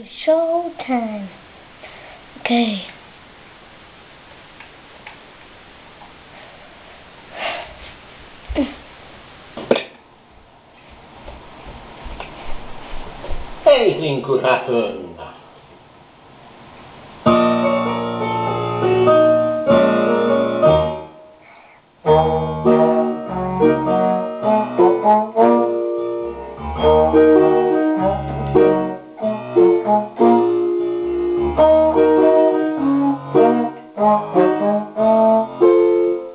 It's show time. Okay. Anything could happen.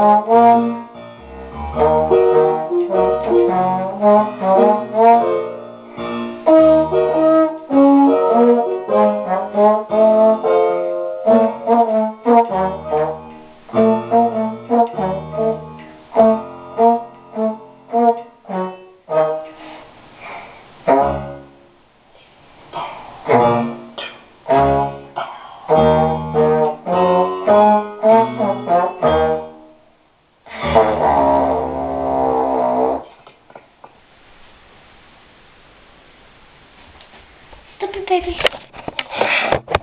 Stop Bye, baby.